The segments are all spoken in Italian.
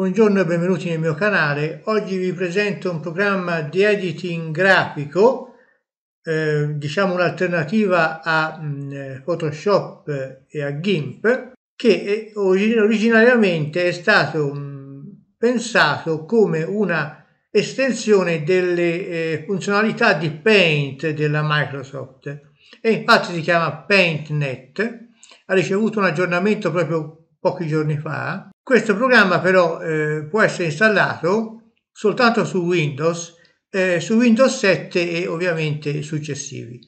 Buongiorno e benvenuti nel mio canale. Oggi vi presento un programma di editing grafico, eh, diciamo un'alternativa a mh, mm, Photoshop e a GIMP, che originariamente è stato mh, mm, pensato come una estensione delle eh, funzionalità di Paint della Microsoft e infatti si chiama PaintNet. Ha ricevuto un aggiornamento proprio pochi giorni fa questo programma però eh, può essere installato soltanto su Windows, eh, su Windows 7 e ovviamente successivi.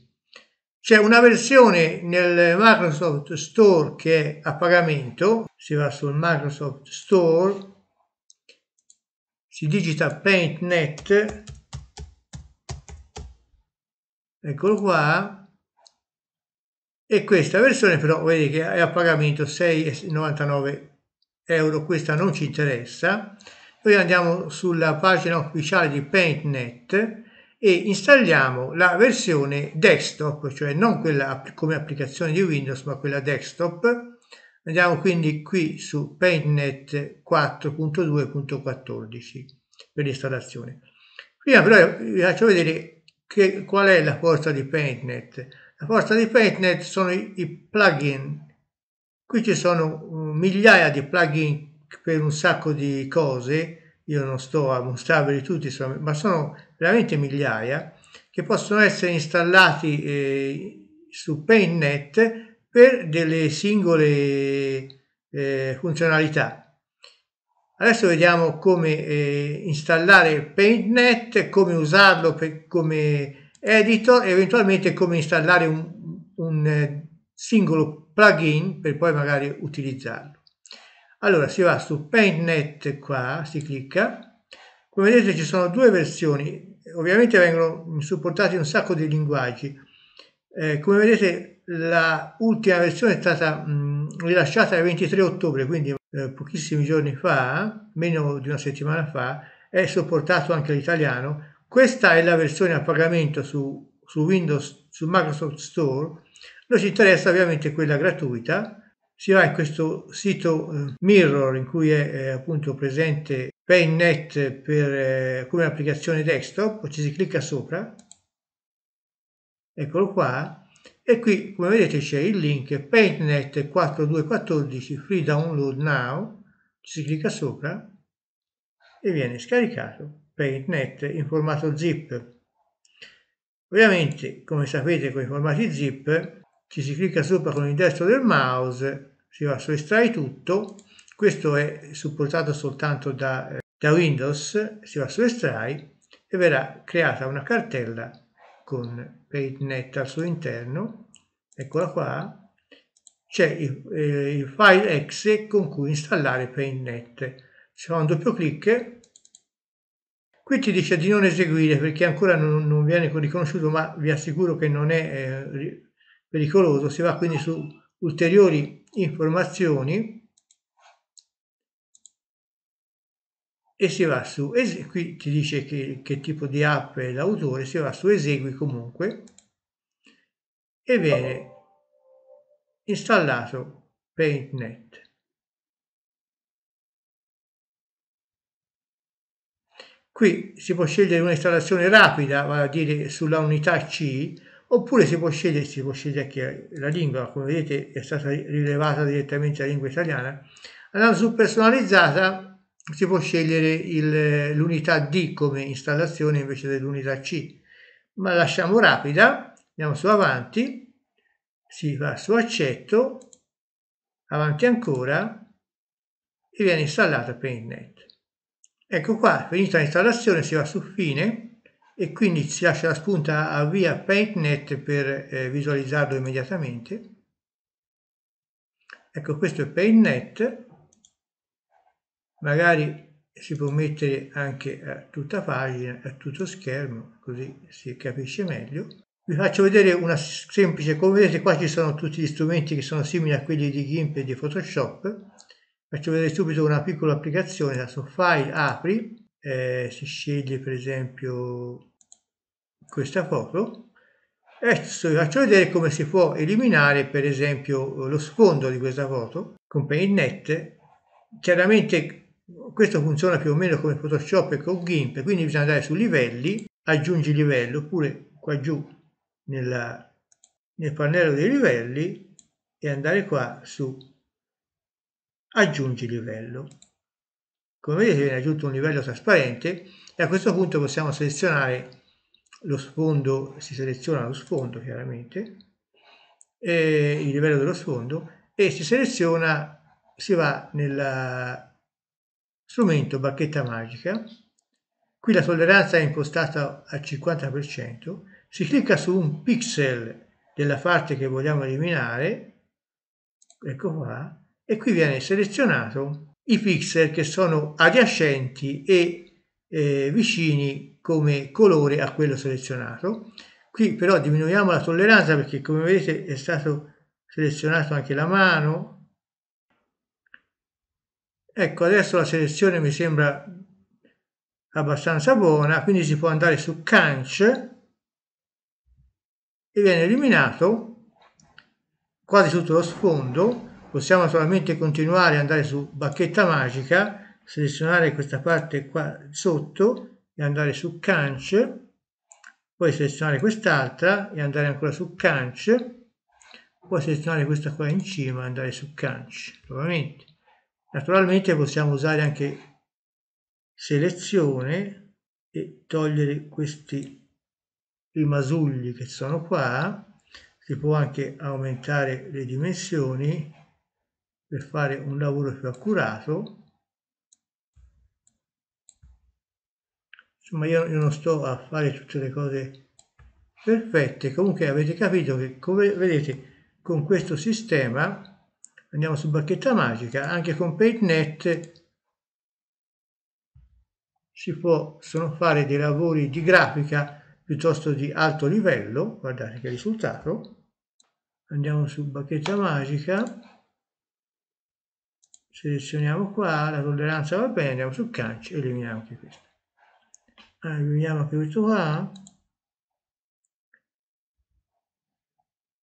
C'è una versione nel Microsoft Store che è a pagamento, si va sul Microsoft Store, si digita PaintNet, eccolo qua, e questa versione però vedete che è a pagamento 6,99 euro, questa non ci interessa. Noi andiamo sulla pagina ufficiale di PaintNet e installiamo la versione desktop, cioè non quella come applicazione di Windows, ma quella desktop. Andiamo quindi qui su PaintNet 4.2.14 per l'installazione. Prima però vi faccio vedere che, qual è la forza di PaintNet. La forza di PaintNet sono i, i plugin Qui ci sono uh, migliaia di plugin per un sacco di cose, io non sto a mostrarveli tutti, ma sono veramente migliaia, che possono essere installati eh, su PaintNet per delle singole eh, funzionalità. Adesso vediamo come eh, installare PaintNet, come usarlo per, come editor e eventualmente come installare un, un eh, singolo plugin per poi magari utilizzarlo. Allora si va su PaintNet qua, si clicca, come vedete ci sono due versioni, ovviamente vengono supportati un sacco di linguaggi, eh, come vedete l'ultima versione è stata mh, rilasciata il 23 ottobre, quindi eh, pochissimi giorni fa, meno di una settimana fa, è supportato anche l'italiano. Questa è la versione a pagamento su, su Windows, su Microsoft Store, noi ci interessa ovviamente quella gratuita, si va in questo sito eh, Mirror in cui è appunto presente PaintNet per, eh, come applicazione desktop, ci si clicca sopra, eccolo qua, e qui come vedete c'è il link PaintNet 4214 Free Download Now, ci si clicca sopra e viene scaricato PaintNet in formato zip. Ovviamente, come sapete, con i formati zip ci si clicca sopra con il destro del mouse, si va su estrai tutto, questo è supportato soltanto da, da Windows, si va su estrai e verrà creata una cartella con PaintNet al suo interno, eccola qua, c'è il, eh, il, file exe con cui installare PaintNet. Si fa un doppio clic, qui ti dice di non eseguire perché ancora non, non viene riconosciuto, ma vi assicuro che non è eh, pericoloso, si va quindi su ulteriori informazioni e si va su, qui ti dice che, che tipo di app è l'autore, si va su esegui comunque e viene installato PaintNet. Qui si può scegliere un'installazione rapida, vale a dire sulla unità C, oppure si può scegliere, si può scegliere che la lingua, come vedete, è stata rilevata direttamente la lingua italiana. Andando su personalizzata si può scegliere l'unità D come installazione invece dell'unità C, ma lasciamo rapida, andiamo su avanti, si va su accetto, avanti ancora e viene installata PaintNet. Ecco qua, finita l'installazione si va su fine e quindi si lascia la spunta a via PaintNet per eh, visualizzarlo immediatamente. Ecco, questo è PaintNet, magari si può mettere anche a tutta pagina, a tutto schermo, così si capisce meglio. Vi faccio vedere una semplice, come vedete qua ci sono tutti gli strumenti che sono simili a quelli di GIMP e di Photoshop. Faccio vedere subito una piccola applicazione, su File, Apri, eh, si sceglie per esempio questa foto adesso vi faccio vedere come si può eliminare per esempio lo sfondo di questa foto con PaintNet chiaramente questo funziona più o meno come Photoshop e con GIMP, quindi bisogna andare su livelli, aggiungi livello, oppure qua giù nella, nel pannello dei livelli e andare qua su aggiungi livello. Come vedete viene aggiunto un livello trasparente e a questo punto possiamo selezionare lo sfondo, si seleziona lo sfondo chiaramente, il livello dello sfondo e si seleziona, si va nel strumento bacchetta magica, qui la tolleranza è impostata al 50%, si clicca su un pixel della parte che vogliamo eliminare, ecco qua, e qui viene selezionato i pixel che sono adiacenti e eh, vicini come colore a quello selezionato. Qui però diminuiamo la tolleranza perché come vedete è stato selezionato anche la mano. Ecco, adesso la selezione mi sembra abbastanza buona, quindi si può andare su Canch e viene eliminato quasi tutto lo sfondo possiamo solamente continuare ad andare su bacchetta magica, selezionare questa parte qua sotto e andare su canch, poi selezionare quest'altra e andare ancora su canch, poi selezionare questa qua in cima e andare su canch nuovamente. Naturalmente possiamo usare anche selezione e togliere questi rimasugli che sono qua, si può anche aumentare le dimensioni per fare un lavoro più accurato. Insomma, io, io non sto a fare tutte le cose perfette, comunque avete capito che, come vedete, con questo sistema, andiamo su bacchetta magica, anche con PaintNet si possono fare dei lavori di grafica piuttosto di alto livello, guardate che risultato, andiamo su bacchetta magica, selezioniamo qua, la tolleranza va bene, andiamo su canc e eliminiamo anche questo. Ah, eliminiamo anche questo qua.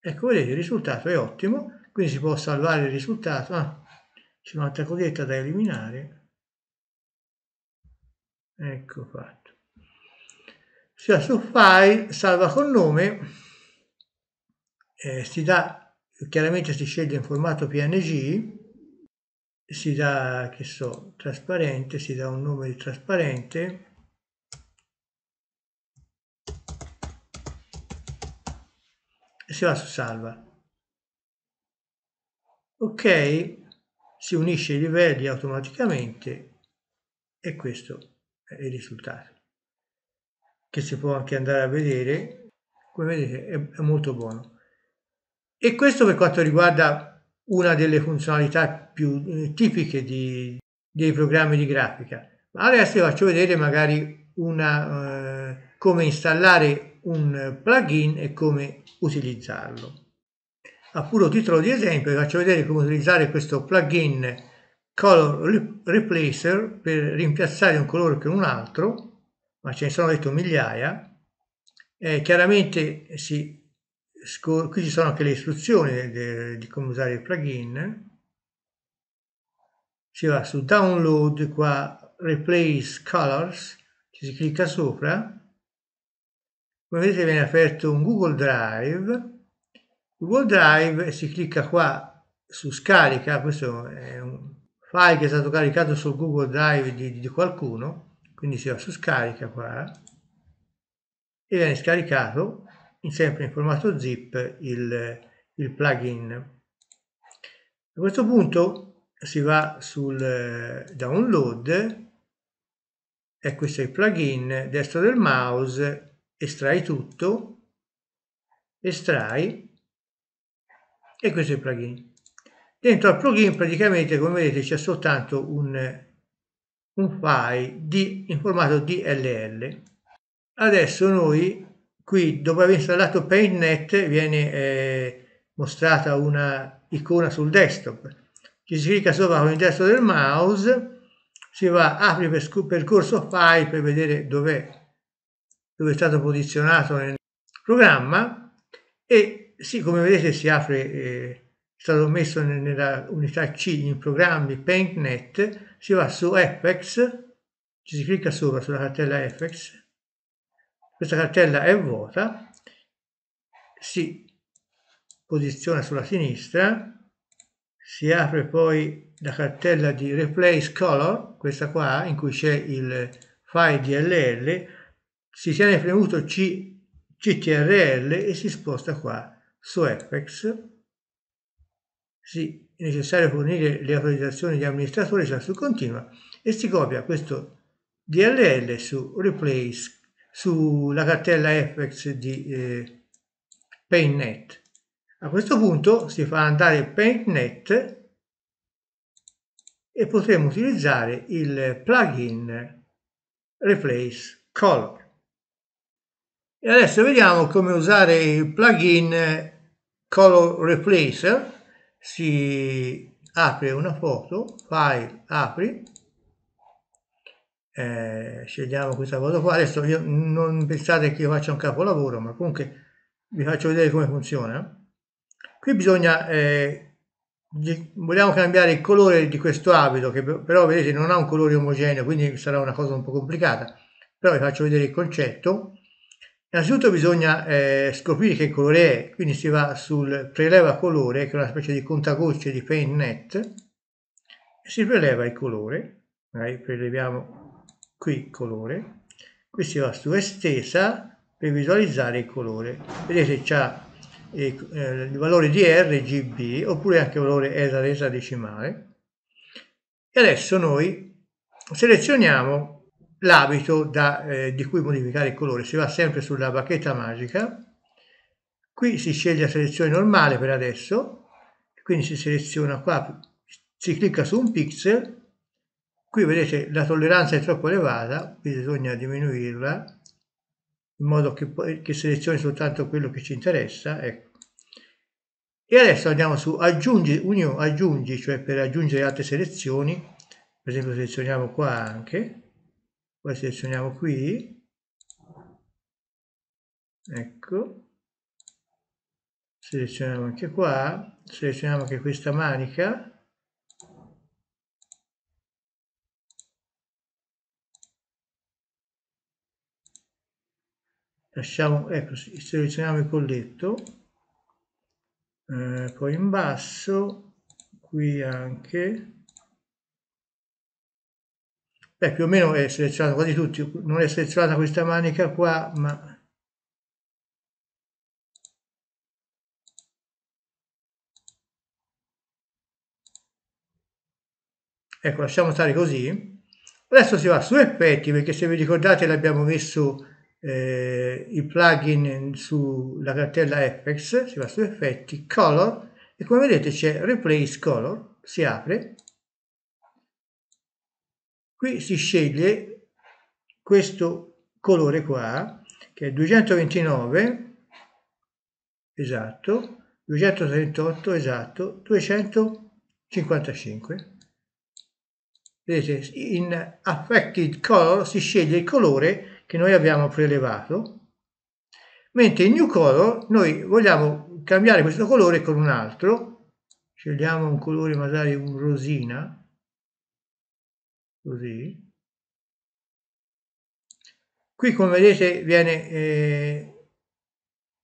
Ecco, vedete, il risultato è ottimo, quindi si può salvare il risultato. Ah, c'è un'altra cosetta da eliminare. Ecco fatto. Si va su file, salva con nome, eh, si dà, chiaramente si sceglie in formato PNG, si dà, che so, trasparente, si dà un nome di trasparente, e si va su salva. Ok, si unisce i livelli automaticamente e questo è il risultato che si può anche andare a vedere come vedete è, è molto buono e questo per quanto riguarda una delle funzionalità più eh, tipiche di, dei programmi di grafica. Ma adesso vi faccio vedere magari una, eh, come installare un plugin e come utilizzarlo. A puro titolo di esempio vi faccio vedere come utilizzare questo plugin Color Replacer per rimpiazzare un colore con un altro, ma ce ne sono detto migliaia. Eh, chiaramente si qui ci sono anche le istruzioni di, come usare il plugin si va su download qua replace colors ci si clicca sopra come vedete viene aperto un google drive google drive si clicca qua su scarica questo è un file che è stato caricato sul google drive di, di qualcuno quindi si va su scarica qua e viene scaricato sempre in formato zip il, il plugin. A questo punto si va sul eh, download e questo è il plugin, destro del mouse, estrai tutto, estrai e questo è il plugin. Dentro al plugin praticamente come vedete c'è soltanto un, un file di, in formato DLL. Adesso noi Qui dopo aver installato PaintNet viene eh, mostrata una icona sul desktop. Ci si clicca sopra con il destro del mouse, si va, apri per percorso file per vedere dove è stato posizionato nel programma e sì, come vedete si apre, eh, è stato messo nella unità C in programmi PaintNet, si va su FX, ci si clicca sopra sulla cartella FX, questa cartella è vuota, si posiziona sulla sinistra, si apre poi la cartella di Replace Color, questa qua, in cui c'è il file DLL, si tiene premuto C, CTRL e si sposta qua su FX, sì, è necessario fornire le autorizzazioni di amministratore cioè su continua e si copia questo DLL su replace sulla cartella FX di eh, PaintNet. A questo punto si fa andare PaintNet e potremo utilizzare il plugin Replace Color. E adesso vediamo come usare il plugin Color Replacer. Si apre una foto, file, apri, eh, scegliamo questa foto qua. Adesso io non pensate che io faccia un capolavoro, ma comunque vi faccio vedere come funziona. Qui bisogna, eh, vogliamo cambiare il colore di questo abito, che però vedete non ha un colore omogeneo, quindi sarà una cosa un po' complicata. Però vi faccio vedere il concetto. Innanzitutto bisogna eh, scoprire che colore è, quindi si va sul preleva colore, che è una specie di contagocce di PaintNet, e si preleva il colore, magari preleviamo qui colore, qui si va su estesa per visualizzare il colore, vedete c'ha eh, il valore di RGB oppure anche il valore esadecimale e adesso noi selezioniamo l'abito eh, di cui modificare il colore. Si va sempre sulla bacchetta magica, qui si sceglie la selezione normale per adesso, quindi si seleziona qua, si clicca su un pixel, qui vedete la tolleranza è troppo elevata, qui bisogna diminuirla in modo che, che selezioni soltanto quello che ci interessa, ecco. E adesso andiamo su aggiungi, union, aggiungi, cioè per aggiungere altre selezioni, per esempio selezioniamo qua anche, poi selezioniamo qui. Ecco. Selezioniamo anche qua. Selezioniamo anche questa manica. Lasciamo ecco selezioniamo il colletto. Eh, poi in basso qui anche Beh, più o meno è selezionato quasi tutti, non è selezionata questa manica qua, ma... Ecco, lasciamo stare così. Adesso si va su effetti, perché se vi ricordate l'abbiamo messo eh, il plugin sulla cartella FX, si va su effetti, color, e come vedete c'è replace color, si apre, Qui si sceglie questo colore qua, che è 229, esatto, 238, esatto, 255. Vedete, in Affected Color si sceglie il colore che noi abbiamo prelevato, mentre in New Color noi vogliamo cambiare questo colore con un altro, scegliamo un colore magari un rosina, così. Qui come vedete viene, eh,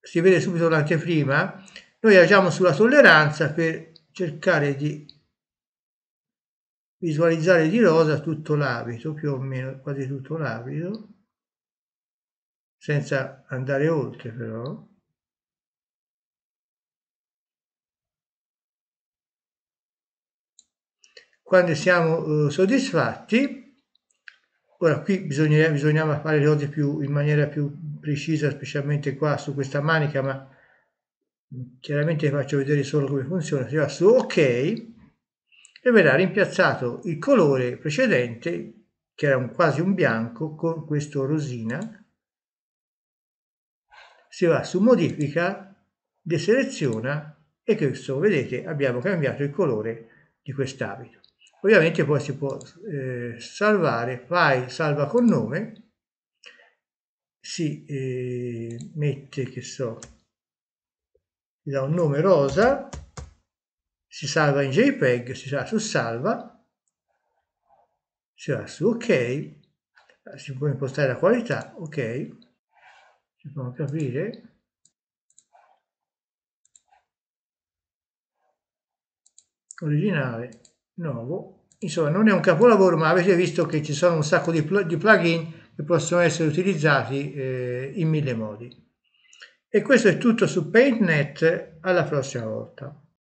si vede subito l'anteprima, noi agiamo sulla tolleranza per cercare di visualizzare di rosa tutto l'abito, più o meno quasi tutto l'abito, senza andare oltre però. Quando siamo eh, soddisfatti, ora qui bisogna, bisognava fare le cose più, in maniera più precisa, specialmente qua su questa manica, ma chiaramente faccio vedere solo come funziona, si va su ok e verrà rimpiazzato il colore precedente, che era un, quasi un bianco, con questo rosina, si va su modifica, deseleziona e questo vedete abbiamo cambiato il colore di quest'abito. Ovviamente poi si può eh, salvare, file salva con nome, si eh, mette, che so, si dà un nome rosa, si salva in JPEG, si sa su salva, si va su ok, si può impostare la qualità, ok, si può capire. Originale, nuovo, insomma non è un capolavoro ma avete visto che ci sono un sacco di, pl di plugin che possono essere utilizzati eh, in mille modi. E questo è tutto su PaintNet, alla prossima volta.